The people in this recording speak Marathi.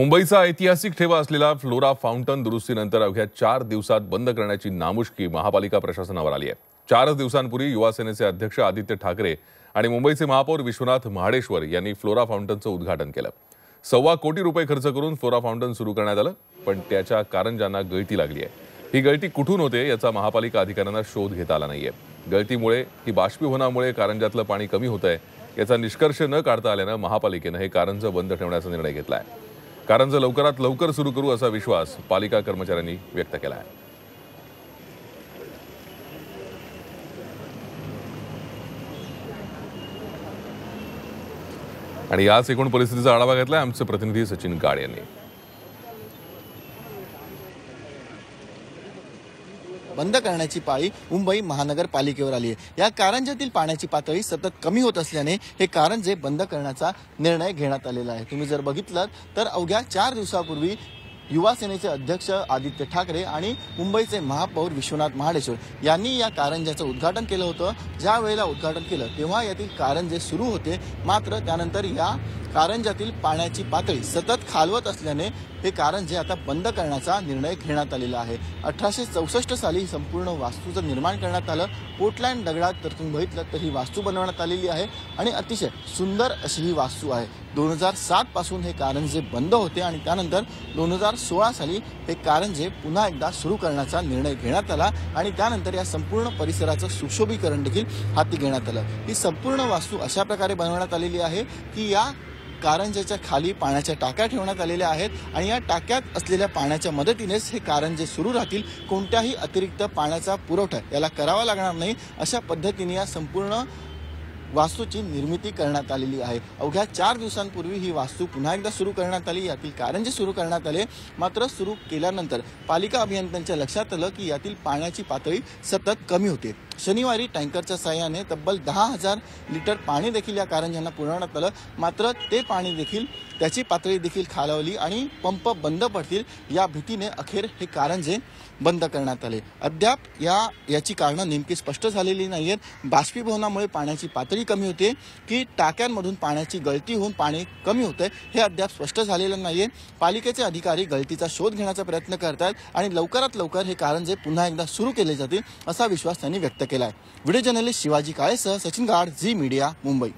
मुंबईचा ऐतिहासिक ठेवा असलेला फ्लोरा फाउंटन दुरुस्तीनंतर अवघ्या चार दिवसात बंद करण्याची नामुष्की महापालिका प्रशासनावर आली आहे. चारच दिवसांपूर्वी युवासेनेचे अध्यक्ष आदित्य ठाकरे आणि मुंबईचे महापौर विश्वनाथ महाडेश्वर यांनी फ्लोरा फाउंटनचं उद्घाटन केलं. सव्वा कोटी रुपये खर्च करून फ्लोरा फाउंटन सुरू करण्यात आलं पण त्याच्या कारंजांना गळती लागली आहे. ही गळती कुठून होते याचा महापालिका अधिकाऱ्यांना शोध घेता आला नाहीये. गळतीमुळे ही बाष्पीभवनामुळे कारंजातलं पाणी कमी होत आहे याचा निष्कर्ष न काढता आल्यानं महापालिकेनं हे कारंज बंद ठेवण्याचा निर्णय घेतला आहे कारंज लवकरात लवकर सुरू करू असा विश्वास पालिका कर्मचाऱ्यांनी व्यक्त केला आहे. आणि याच एकूण परिस्थितीचा आढावा घेतलाय आमचे प्रतिनिधी सचिन गाड यांनी. बंद करण्याची पाळी मुंबई महानगरपालिकेवर आली आहे. या कारंजातील पाण्याची पातळी सतत कमी होत असल्याने हे कारंजे बंद करण्याचा निर्णय घेण्यात आलेला आहे. तुम्ही जर बघितलं तर अवघ्या चार दिवसापूर्वी युवा सेनेचे अध्यक्ष आदित्य ठाकरे आणि मुंबईचे महापौर विश्वनाथ महाडेश्वर यांनी या कारंजाचं उद्घाटन केलं होतं. ज्या वेळेला उद्घाटन केलं तेव्हा यातील कारंजे सुरू होते. मात्र त्यानंतर या कारंजातील पाण्याची पातळी सतत खालवत असल्याने हे कारंजे आता बंद करण्याचा निर्णय घेण्यात आलेला आहे. अठराशे चौसष्ट साली संपूर्ण वास्तूचं निर्माण करण्यात आलं. पोर्टलँड दगडात तर तुम्ही बघितलं तर ही वास्तू बनवण्यात आलेली आहे आणि अतिशय सुंदर अशी ही वास्तू आहे. दोन हजार सात पासून हे कारंजे बंद होते आणि त्यानंतर दोन हजार सोळा साली हे कारंजे पुन्हा एकदा सुरू करण्याचा निर्णय घेण्यात आला आणि त्यानंतर या संपूर्ण परिसराचं सुशोभीकरण देखील हाती घेण्यात आलं. ही संपूर्ण वास्तू अशा प्रकारे बनवण्यात आलेली आहे की या कारंजेच्या खाली पाण्याच्या टाक्या ठेवण्यात आलेल्या आहेत आणि या टाक्यात असलेल्या पाण्याच्या मदतीनेच हे कारंजे सुरू राहतील कोणत्याही अतिरिक्त पाण्याचा पुरवठा याला करावा लागणार नाही अशा पद्धतीने या संपूर्ण वास्तूची निर्मिती करण्यात आलेली आहे. अवघ्या चार दिवसांपूर्वी ही वास्तू पुन्हा एकदा सुरू करण्यात आली. यातील कारंजे सुरू करण्यात आले मात्र सुरू केल्यानंतर पालिका अभियंत्यांच्या लक्षात आलं की यातील पाण्याची पातळी सतत कमी होते. शनिवारी टँकरच्या सहाय्याने तब्बल दहा हजार लिटर पाणी देखील या कारंज्यांना पुरवण्यात आलं. मात्र ते पाणी देखील त्याची पातळी देखील खालावली आणि पंप बंद पडतील या भीतीने अखेर हे कारंजे बंद करण्यात आले. अद्याप या याची कारणं नेमकी स्पष्ट झालेली नाही आहेत बाष्पीभवनामुळे पाण्याची पातळी कमी होते की टाक्यांमधून पाण्याची गळती होऊन पाणी कमी होतंय हे अद्याप स्पष्ट झालेलं नाहीये. पालिकेचे अधिकारी गळतीचा शोध घेण्याचा प्रयत्न करतात आणि लवकरात लवकर हे कारंजे पुन्हा एकदा सुरू केले जातील असा विश्वास त्यांनी व्यक्त केला आहे व्हिडिओ जर्नलिस्ट शिवाजी काळेसह सचिन गाड झी मीडिया मुंबई.